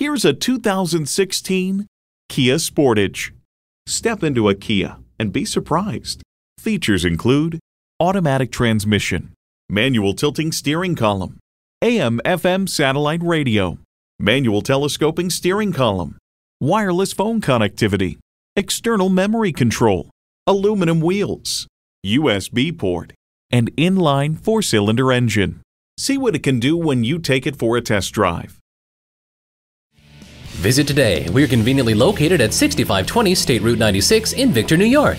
Here's a 2016 Kia Sportage. Step into a Kia and be surprised. Features include automatic transmission, manual tilting steering column, AM FM satellite radio, manual telescoping steering column, wireless phone connectivity, external memory control, aluminum wheels, USB port, and inline four cylinder engine. See what it can do when you take it for a test drive. Visit today. We're conveniently located at 6520 State Route 96 in Victor, New York.